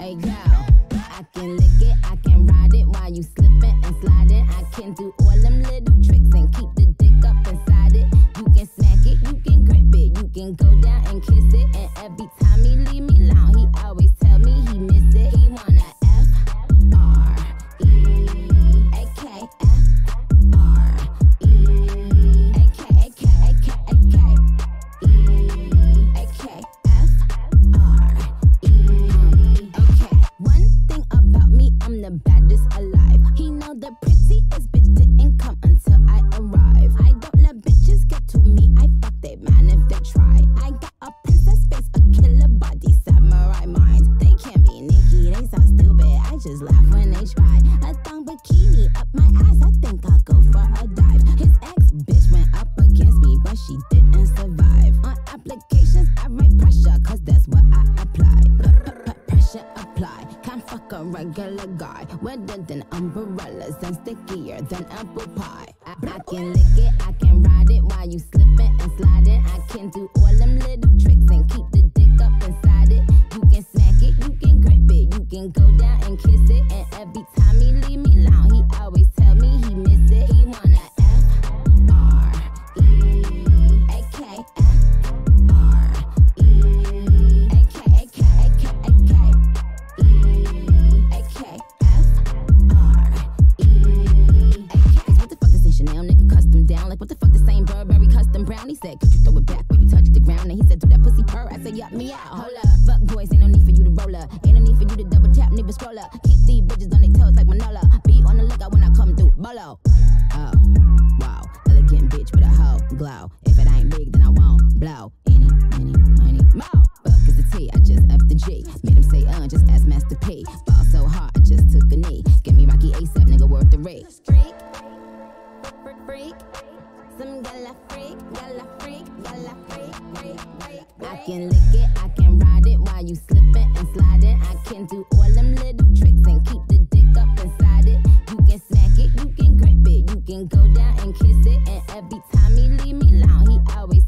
Hey girl, I can lick it, I can ride it while you slipping and sliding. I can do all them little tricks and keep the dick up inside it. You can smack it, you can grip it, you can go down and kiss it. And every time he leave me alone, he always they man if they try. I got a princess face, a killer body, samurai mind. They can't be Nicki, they so stupid. I just laugh when they try. A thong bikini up my ass. I think I'll go apply. Can't fuck a regular guy. Wetter than umbrellas and stickier than apple pie. I, I can lick it, I can ride it while you slipping and sliding. I can do all them little tricks and keep the dick up inside it. You can smack it, you can grip it, you can go down and kiss it. And every time he leave me Like what the fuck this ain't Burberry custom brown? He said, could you throw it back when you touch the ground? And he said, do that pussy purr. I said, yup me out. Hold up, fuck boys, ain't no need for you to roll up. Ain't no need for you to double tap, nigga scroll up. Keep these bitches on their toes like Manolo. Be on the lookout when I come through. Bolo. Oh, wow, elegant bitch with a hoe glow. If it ain't big, then I won't blow. Any, any, money, mo. Fuck is the T, I just F the G. Made him say, uh, just ask Master P. Ball so hard, I just took a knee. Give me Rocky ASAP, nigga, worth the rate. Freak, freak, I can lick it, I can ride it while you slipping and sliding. I can do all them little tricks and keep the dick up inside it. You can smack it, you can grip it, you can go down and kiss it. And every time he leave me alone, he always